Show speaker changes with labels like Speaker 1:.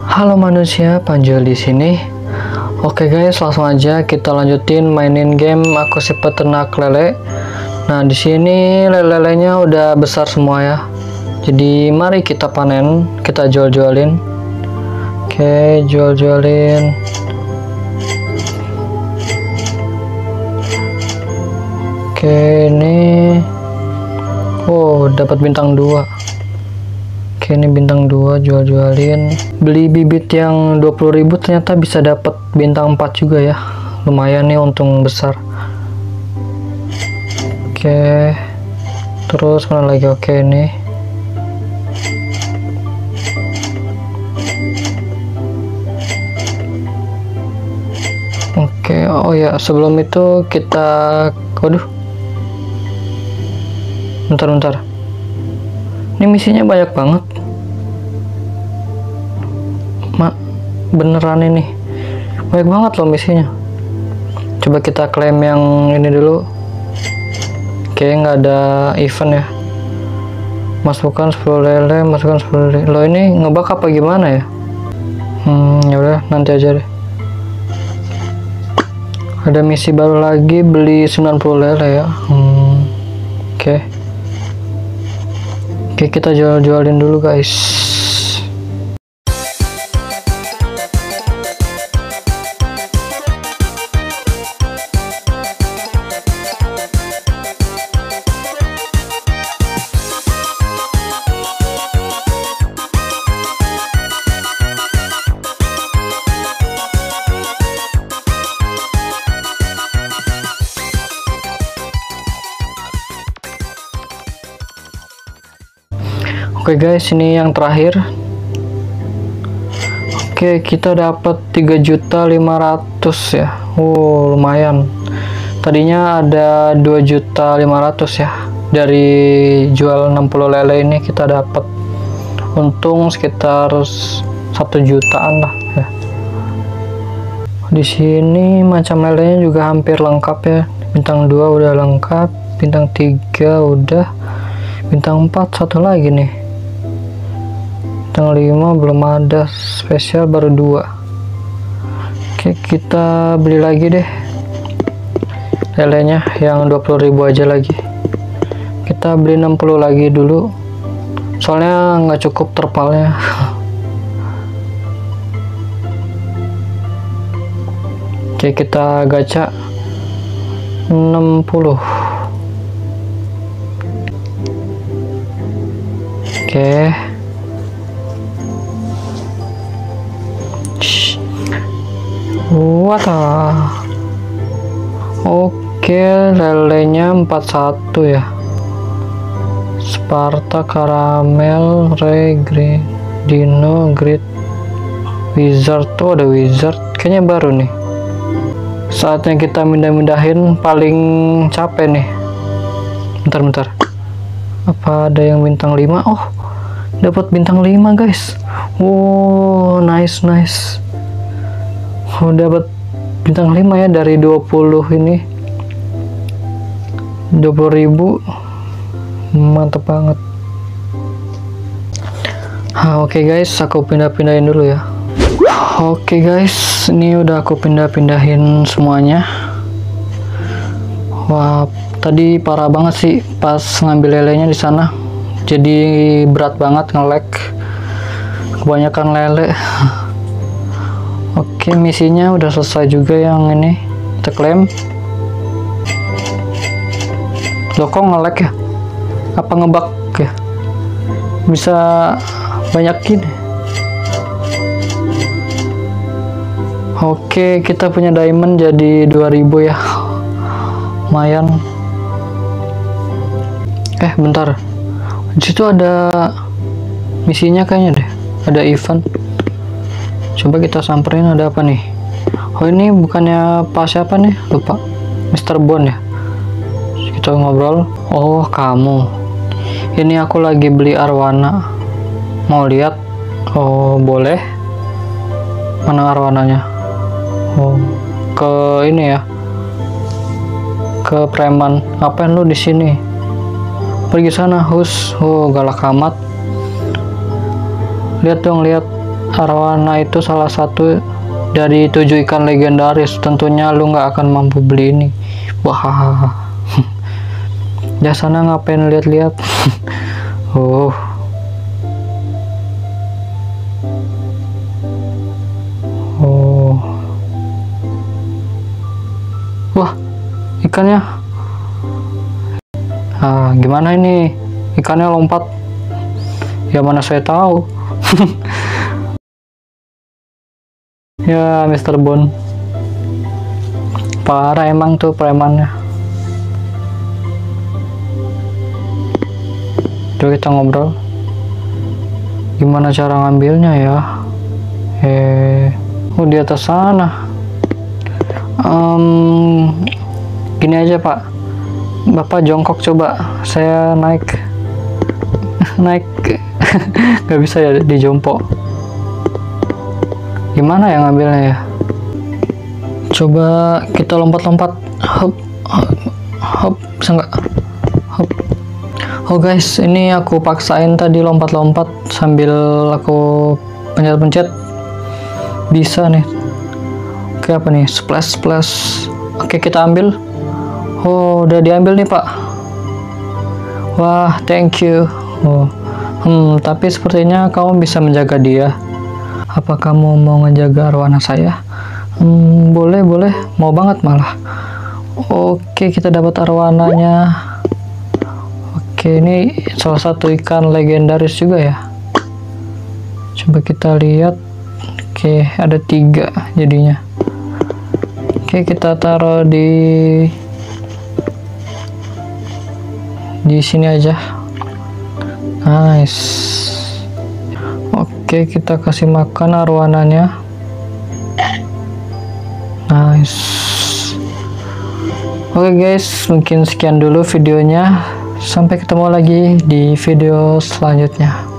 Speaker 1: Halo manusia, Panjul di sini. Oke guys, langsung aja kita lanjutin mainin game aku si peternak lele. Nah, di sini lele-lelenya udah besar semua ya. Jadi mari kita panen, kita jual-jualin. Oke, jual-jualin. Oke, ini Oh, dapat bintang 2. Oke, ini bintang 2 jual-jualin. Beli bibit yang 20.000 ternyata bisa dapat bintang 4 juga ya. Lumayan nih untung besar. Oke. Terus mana lagi? Oke, ini. Oke, oh ya, sebelum itu kita waduh. Bentar, bentar. Ini misinya banyak banget. Beneran ini. Banyak banget loh misinya. Coba kita klaim yang ini dulu. Oke, nggak ada event ya. Masukkan 10 lele, masukkan 10 lele. Lo ini ngebak apa gimana ya? Hmm, ya udah nanti aja deh. Ada misi baru lagi beli 90 lele ya. Hmm, oke. Oke, kita jual-jualin dulu guys. Oke guys, ini yang terakhir. Oke, kita dapat 3.500 ya. Oh, lumayan. Tadinya ada 2.500 ya. Dari jual 60 lele ini kita dapat untung sekitar 1 jutaan lah ya. Di sini macam lelenya juga hampir lengkap ya. Bintang 2 udah lengkap, bintang 3 udah, bintang 4 satu lagi nih bintang 5 belum ada spesial baru dua. Oke kita beli lagi deh. Lelenya yang 20.000 aja lagi. Kita beli 60 lagi dulu. Soalnya nggak cukup terpalnya. Oke kita gacha 60 oke What Oke, lelenya 41 ya. Sparta Caramel Regre Dino Grid Wizard tuh ada Wizard kayaknya baru nih. Saatnya kita mindah-mindahin paling capek nih. Bentar bentar. Apa ada yang bintang 5? Oh, dapat bintang 5, guys. Wow, nice nice oh, dapat bintang 5 ya dari 20 ini. 20.000 mantep banget. Oke okay guys aku pindah-pindahin dulu ya. Oke okay guys ini udah aku pindah-pindahin semuanya. Wah tadi parah banget sih pas ngambil lelenya di sana. Jadi berat banget ngelek kebanyakan lele Oke misinya udah selesai juga yang ini. Kita klaim. Lo kok ngelek ya? Apa ngebak ya? Bisa banyak gini. Oke kita punya diamond jadi 2000 ya. Lumayan. Eh bentar. Di situ ada misinya kayaknya deh. Ada event coba kita samperin ada apa nih? Oh ini bukannya pas siapa nih? Lupa. Mr. Bond ya? Kita ngobrol. Oh kamu. Ini aku lagi beli arwana. Mau lihat? Oh boleh. Mana arwananya? Oh ke ini ya. Ke preman. Apa yang lu di sini? Pergi sana hus. Oh galak amat. Lihat dong lihat arwana itu salah satu dari tujuh ikan legendaris. Tentunya lu nggak akan mampu beli ini. Wah ya sana ngapain lihat-lihat? Oh. Oh. Wah ikannya. Ah gimana ini? Ikannya lompat. Ya mana saya tahu ya Mr. Bond parah emang tuh premannya. Coba kita ngobrol. Gimana cara ngambilnya ya? Eh oh di atas sana. Um, gini aja pak. Bapak jongkok coba. Saya naik. Naik. Nggak bisa ya di jompo gimana ya ngambilnya ya? Coba kita lompat-lompat. Hop hop, bisa nggak? Hop. Oh guys ini aku paksain tadi lompat-lompat sambil aku pencet-pencet. Bisa nih. Oke apa nih? Splash splash. Oke kita ambil. Oh udah diambil nih pak. Wah thank you. Oh hmm tapi sepertinya kamu bisa menjaga dia apa kamu mau ngejaga arwana saya hmm, boleh boleh mau banget malah oke kita dapat arwananya oke ini salah satu ikan legendaris juga ya coba kita lihat Oke, ada tiga jadinya. Oke, kita taruh di di sini aja. Nice. Oke, kita kasih makan arwananya. Nice. Oke guys, mungkin sekian dulu videonya. Sampai ketemu lagi di video selanjutnya.